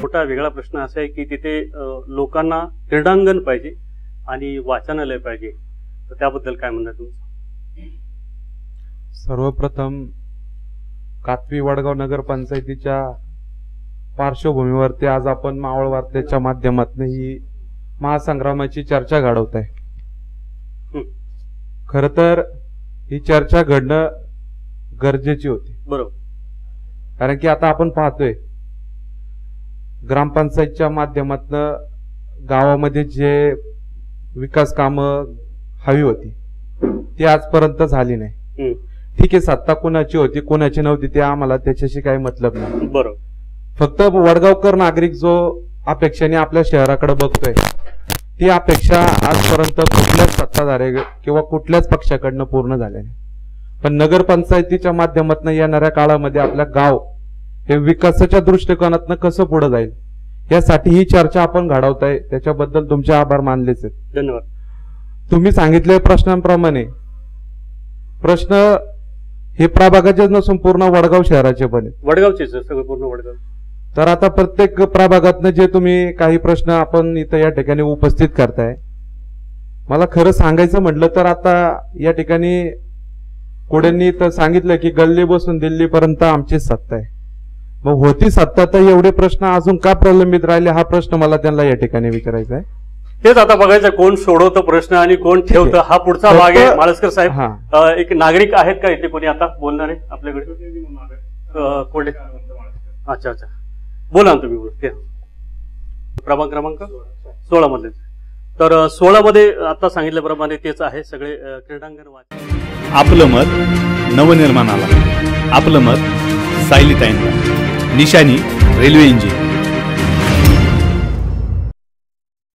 मोठा वेगळा प्रश्न असा आहे की तिथे लोकांना क्रीडांगण पाहिजे आणि वाचनालय पाहिजे. तर त्याबद्दल काय म्हणणं आहे तुमचं? सर्वप्रथम कातवी वडगाव नगरपंचायतीच्या पार्श्वभूमीवरती आज आपण मावळ वार्तेच्या माध्यमातून ही महासंग्रामाची चर्चा घडवत आहे. खर तर ही चर्चा घडणं गरजेची होती. बरोबर. कारण की आता आपण पाहतोय ग्रामपंचायतच्या माध्यमातून गावामध्ये जे विकास कामं हवी होती ती आजपर्यंत झाली नाही. ठीक आहे सत्ता कोणाची होती कोणाची नव्हती ते आम्हाला त्याच्याशी काही मतलब नाही. बरोबर. फक्त वडगावकर नागरिक जो अपेक्षेने आपल्या शहराकडे बघतोय ती अपेक्षा आजपर्यंत कुठल्याच सत्ताधारे किंवा कुठल्याच पक्षाकडनं पूर्ण झाल्या नाही. पण नगरपंचायतीच्या माध्यमातून येणाऱ्या काळामध्ये आपल्या गाव हे विकासाच्या दृष्टिकोनातनं कसं पुढे जाईल? यासाठी ही चर्चा आपण घडवताय. त्याच्याबद्दल तुमचे आभार मानलेच आहेत. धन्यवाद. तुम्ही सांगितलेल्या प्रश्नांप्रमाणे प्रश्न हे प्रभागाचे नसून पूर्ण वडगाव शहराचे पण आहे, सगळं पूर्ण वडगाव. तर आता प्रत्येक प्रभागातनं जे तुम्ही काही प्रश्न आपण इथं या ठिकाणी उपस्थित करताय मला खरं सांगायचं म्हटलं तर आता या ठिकाणी कोड्यांनी तर सांगितलं की गल्ली बसून दिल्लीपर्यंत आमचीच सत्ता आहे. मग होती सत्ता तर एवढे प्रश्न अजून का प्रलंबित राहिले? हा प्रश्न मला त्यांना या ठिकाणी विचारायचा आहे. तेच आता बघायचं कोण सोडवतं प्रश्न आणि कोण ठेवतं. हा पुढचा भाग आहे. माळसकर साहेब हा. एक नागरिक आहेत का इथे कोणी आता? बोलणारे आपल्याकडे? कोल्हे अच्छा अच्छा. बोला ना तुम्ही बोला. ते. क्रमांक क्रमांक? सोळा मधले तर सोळा मध्ये आता सांगितल्याप्रमाणे तेच आहे. सगळे क्रीडांगण वाच आपलं मत नवनिर्माणाला. आपलं मत सायलीताईंना. నిషాని రైల్వే ఇంజిన్.